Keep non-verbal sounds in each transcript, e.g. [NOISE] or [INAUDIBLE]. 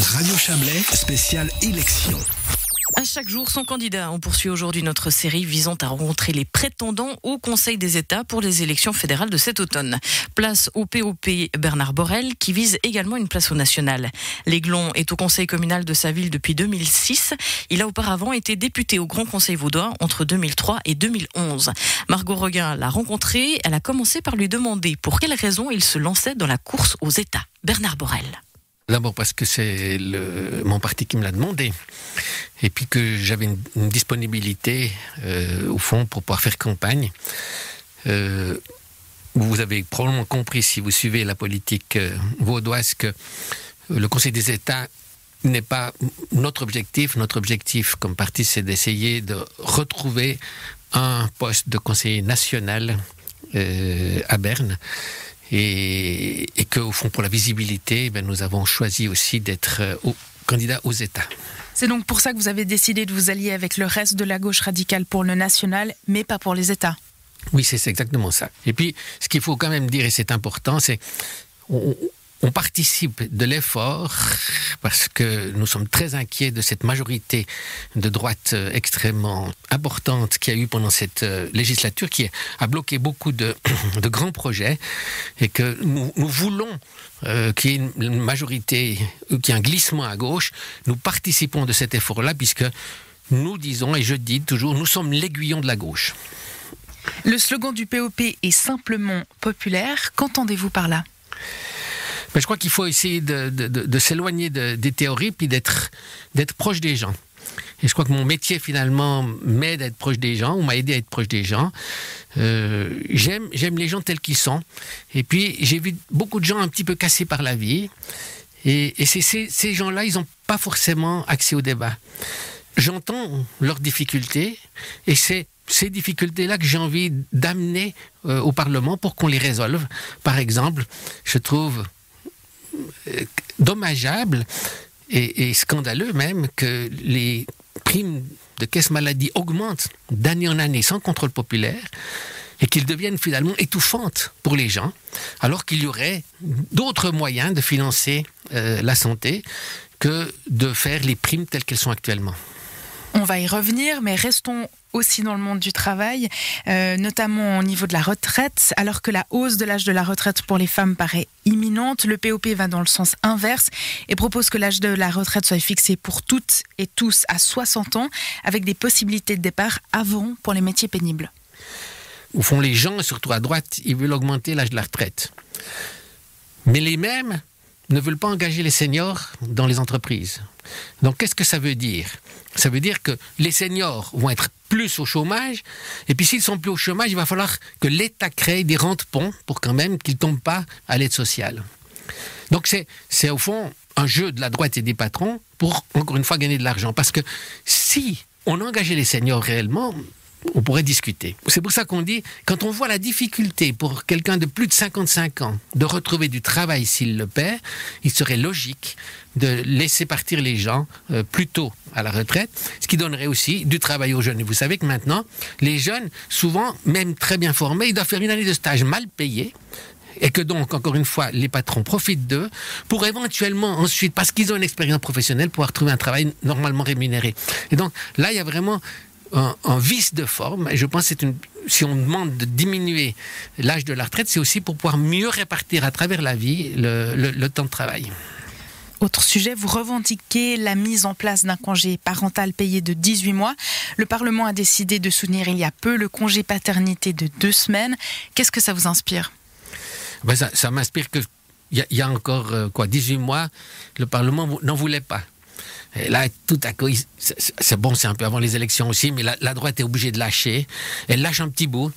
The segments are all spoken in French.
Radio Chablais, spécial élection. À chaque jour, son candidat. On poursuit aujourd'hui notre série visant à rencontrer les prétendants au Conseil des États pour les élections fédérales de cet automne. Place au POP Bernard Borel, qui vise également une place au national. L'Aiglon est au Conseil communal de sa ville depuis 2006. Il a auparavant été député au Grand Conseil vaudois entre 2003 et 2011. Margot Reguin l'a rencontré. Elle a commencé par lui demander pour quelles raisons il se lançait dans la course aux États. Bernard Borel. D'abord parce que c'est mon parti qui me l'a demandé. Et puis que j'avais une, disponibilité, euh, au fond, pour pouvoir faire campagne. Euh, vous avez probablement compris, si vous suivez la politique euh, vaudoise, que le Conseil des États n'est pas notre objectif. Notre objectif comme parti, c'est d'essayer de retrouver un poste de conseiller national à Berne et, et qu'au fond, pour la visibilité, ben, nous avons choisi aussi d'être euh, candidat aux États. C'est donc pour ça que vous avez décidé de vous allier avec le reste de la gauche radicale pour le national, mais pas pour les États. Oui, c'est exactement ça. Et puis, ce qu'il faut quand même dire, et c'est important, c'est on participe de l'effort parce que nous sommes très inquiets de cette majorité de droite euh, extrêmement importante qu'il y a eu pendant cette euh, législature qui a bloqué beaucoup de, [COUGHS] grands projets et que nous, voulons euh, qu'il y ait une majorité, qu'il y ait un glissement à gauche. Nous participons de cet effort-là puisque nous disons, et je dis toujours, nous sommes l'aiguillon de la gauche. Le slogan du POP est simplement populaire. Qu'entendez-vous par là? Mais je crois qu'il faut essayer de, s'éloigner des théories puis d'être proche des gens. Et je crois que mon métier finalement m'aide à être proche des gens, ou m'a aidé à être proche des gens. Euh, j'aime, j'aime les gens tels qu'ils sont. Et puis j'ai vu beaucoup de gens un petit peu cassés par la vie. Et, ces, gens-là, ils n'ont pas forcément accès au débat. J'entends leurs difficultés et c'est ces difficultés-là que j'ai envie d'amener euh, au Parlement pour qu'on les résolve. Par exemple, je trouve dommageable et, scandaleux même que les primes de caisse maladie augmentent d'année en année sans contrôle populaire et qu'ils deviennent finalement étouffantes pour les gens, alors qu'il y aurait d'autres moyens de financer euh, la santé que de faire les primes telles qu'elles sont actuellement. On va y revenir, mais restons aussi dans le monde du travail, euh, notamment au niveau de la retraite. Alors que la hausse de l'âge de la retraite pour les femmes paraît imminente, le POP va dans le sens inverse et propose que l'âge de la retraite soit fixé pour toutes et tous à 60 ans, avec des possibilités de départ avant pour les métiers pénibles. Au fond, les gens, surtout à droite, ils veulent augmenter l'âge de la retraite. Mais les mêmes ne veulent pas engager les seniors dans les entreprises. Donc qu'est-ce que ça veut dire? Ça veut dire que les seniors vont être plus au chômage, et puis s'ils sont plus au chômage, il va falloir que l'État crée des rentes-ponts pour quand même qu'ils ne tombent pas à l'aide sociale. Donc c'est au fond un jeu de la droite et des patrons pour, encore une fois, gagner de l'argent. Parce que si on engageait les seniors réellement, on pourrait discuter. C'est pour ça qu'on dit, quand on voit la difficulté pour quelqu'un de plus de 55 ans de retrouver du travail s'il le perd, il serait logique de laisser partir les gens euh, plus tôt à la retraite, ce qui donnerait aussi du travail aux jeunes. Et vous savez que maintenant, les jeunes, souvent, même très bien formés, ils doivent faire une année de stage mal payée et que donc, encore une fois, les patrons profitent d'eux pour éventuellement ensuite, parce qu'ils ont une expérience professionnelle, pouvoir trouver un travail normalement rémunéré. Et donc là, il y a vraiment un, vice de forme. Et je pense que une, si on demande de diminuer l'âge de la retraite, c'est aussi pour pouvoir mieux répartir à travers la vie le, temps de travail. Autre sujet, vous revendiquez la mise en place d'un congé parental payé de 18 mois. Le Parlement a décidé de soutenir il y a peu le congé paternité de deux semaines. Qu'est-ce que ça vous inspire? Ben Ça, m'inspire que il y, a encore euh, quoi 18 mois, le Parlement n'en voulait pas. Et là, tout à coup, c'est bon, c'est un peu avant les élections aussi, mais la, droite est obligée de lâcher. Elle lâche un petit bout.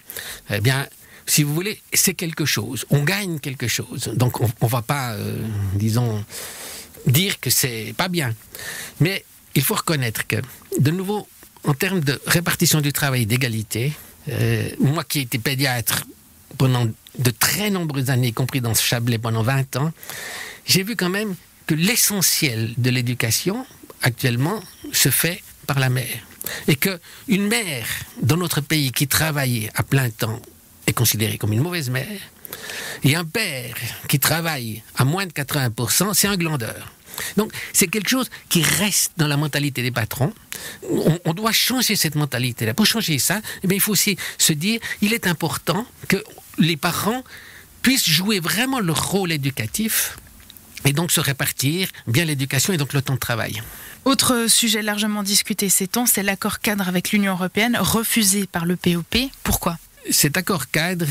Eh bien, si vous voulez, c'est quelque chose. On gagne quelque chose. Donc, on ne va pas, euh, disons, dire que c'est pas bien. Mais il faut reconnaître que, de nouveau, en termes de répartition du travail, d'égalité, euh, moi qui ai été pédiatre pendant de très nombreuses années, y compris dans ce Chablais pendant 20 ans, j'ai vu quand même que l'essentiel de l'éducation, actuellement se fait par la mère. Et qu'une mère dans notre pays qui travaille à plein temps est considérée comme une mauvaise mère. Et un père qui travaille à moins de 80%, c'est un glandeur. Donc c'est quelque chose qui reste dans la mentalité des patrons. On, doit changer cette mentalité-là. Pour changer ça, eh bien, il faut aussi se dire, il est important que les parents puissent jouer vraiment leur rôle éducatif et donc se répartir bien l'éducation et donc le temps de travail. Autre sujet largement discuté ces temps, c'est l'accord cadre avec l'Union européenne refusé par le POP. Pourquoi? Cet accord cadre,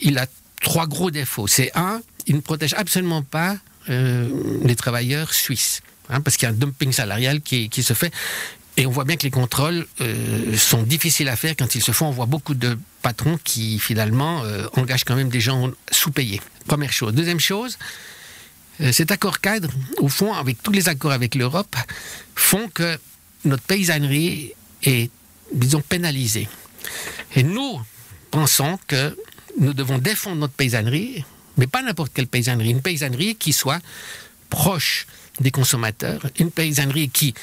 il a trois gros défauts. C'est un, il ne protège absolument pas euh, les travailleurs suisses, hein, parce qu'il y a un dumping salarial qui, se fait. Et on voit bien que les contrôles euh, sont difficiles à faire quand ils se font. On voit beaucoup de patrons qui finalement euh, engagent quand même des gens sous-payés. Première chose. Deuxième chose, cet accord cadre, au fond, avec tous les accords avec l'Europe, font que notre paysannerie est, disons, pénalisée. Et nous pensons que nous devons défendre notre paysannerie, mais pas n'importe quelle paysannerie, une paysannerie qui soit proche des consommateurs, une paysannerie qui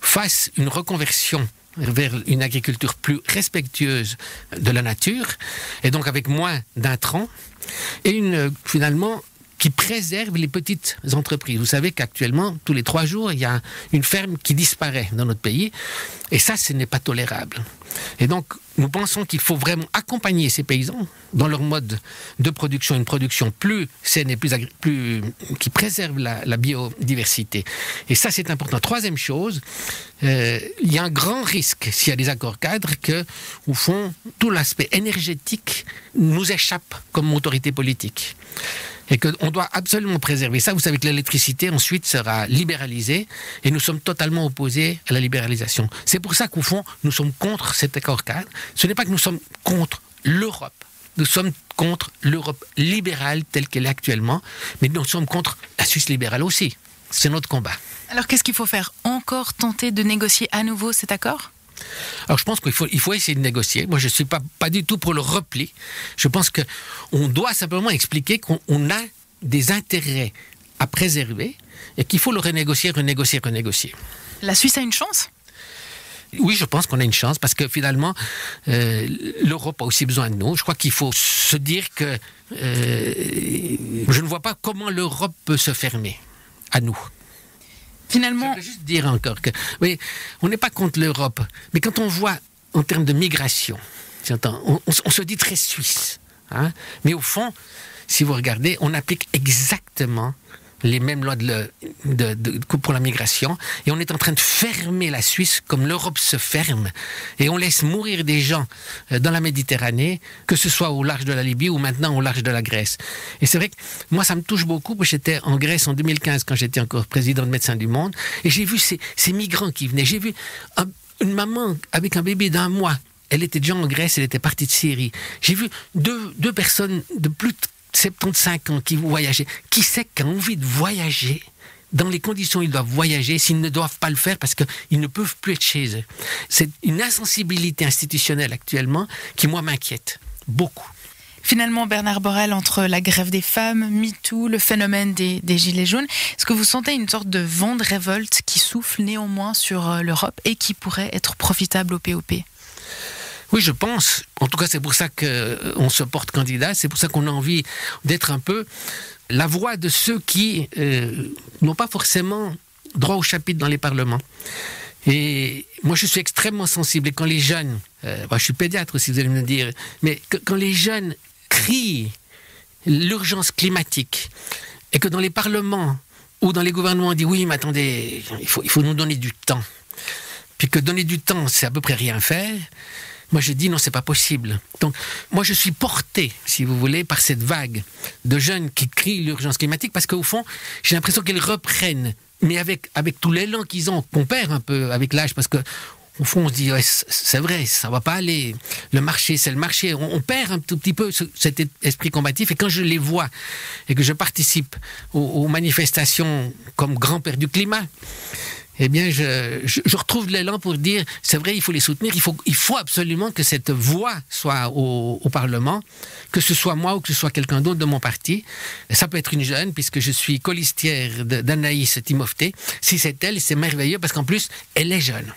fasse une reconversion vers une agriculture plus respectueuse de la nature, et donc avec moins d'intrants, et finalement qui préserve les petites entreprises. Vous savez qu'actuellement, tous les trois jours, il y a une ferme qui disparaît dans notre pays. Et ça, ce n'est pas tolérable. Et donc, nous pensons qu'il faut vraiment accompagner ces paysans dans leur mode de production, une production plus saine et plus, plus qui préserve la, biodiversité. Et ça, c'est important. Troisième chose, euh, il y a un grand risque, s'il y a des accords cadres, que, au fond, tout l'aspect énergétique nous échappe comme autorité politique et qu'on doit absolument préserver ça. Vous savez que l'électricité ensuite sera libéralisée et nous sommes totalement opposés à la libéralisation. C'est pour ça qu'au fond, nous sommes contre cet accord cadre. Ce n'est pas que nous sommes contre l'Europe. Nous sommes contre l'Europe libérale telle qu'elle est actuellement, mais nous sommes contre la Suisse libérale aussi. C'est notre combat. Alors qu'est-ce qu'il faut faire? Encore tenter de négocier à nouveau cet accord? Alors je pense qu'il faut, il faut essayer de négocier. Moi, je ne suis pas, pas du tout pour le repli. Je pense qu'on doit simplement expliquer qu'on a des intérêts à préserver et qu'il faut le renégocier, renégocier, renégocier. La Suisse a une chance? Oui, je pense qu'on a une chance parce que finalement, euh, l'Europe a aussi besoin de nous. Je crois qu'il faut se dire que euh, je ne vois pas comment l'Europe peut se fermer à nous. Finalement. Je veux juste dire encore que, oui, on n'est pas contre l'Europe, mais quand on voit en termes de migration, on, on, se dit très suisse, hein, mais au fond, si vous regardez, on applique exactement les mêmes lois pour la migration. Et on est en train de fermer la Suisse comme l'Europe se ferme. Et on laisse mourir des gens euh, dans la Méditerranée, que ce soit au large de la Libye ou maintenant au large de la Grèce. Et c'est vrai que moi, ça me touche beaucoup. J'étais en Grèce en 2015 quand j'étais encore président de Médecins du Monde. Et j'ai vu ces, ces, migrants qui venaient. J'ai vu une maman avec un bébé d'un mois. Elle était déjà en Grèce, elle était partie de Syrie. J'ai vu deux, deux personnes de plus de 75 ans qui voyageaient. Qui sait qui a envie de voyager dans les conditions où ils doivent voyager, s'ils ne doivent pas le faire parce qu'ils ne peuvent plus être chez eux. C'est une insensibilité institutionnelle actuellement qui, moi, m'inquiète beaucoup. Finalement, Bernard Borel, entre la grève des femmes, MeToo, le phénomène des, des Gilets jaunes, est-ce que vous sentez une sorte de vent de révolte qui souffle néanmoins sur euh, l'Europe et qui pourrait être profitable au POP oui, je pense. En tout cas, c'est pour ça qu'on euh, se porte candidat. C'est pour ça qu'on a envie d'être un peu la voix de ceux qui euh, n'ont pas forcément droit au chapitre dans les parlements. Et moi, je suis extrêmement sensible. Et quand les jeunes, euh, je suis pédiatre aussi, vous allez me dire, mais quand les jeunes crient l'urgence climatique et que dans les parlements ou dans les gouvernements on dit oui, mais attendez, il faut, il faut nous donner du temps. Puis que donner du temps, c'est à peu près rien faire. Moi, je dis non, c'est pas possible. Donc, moi, je suis porté, si vous voulez, par cette vague de jeunes qui crient l'urgence climatique, parce qu'au fond, j'ai l'impression qu'ils reprennent, mais avec, avec tout l'élan qu'ils ont, qu'on perd un peu avec l'âge, parce que au fond, on se dit, c'est vrai, ça va pas aller. Le marché, c'est le marché. On, perd un tout petit peu cet esprit combatif. Et quand je les vois et que je participe aux manifestations comme grand-père du climat, eh bien, je, retrouve l'élan pour dire, c'est vrai, il faut les soutenir, il faut, il faut absolument que cette voix soit au, Parlement, que ce soit moi ou que ce soit quelqu'un d'autre de mon parti. Ça peut être une jeune, puisque je suis colistière d'Anaïs Timofté. Si c'est elle, c'est merveilleux, parce qu'en plus, elle est jeune.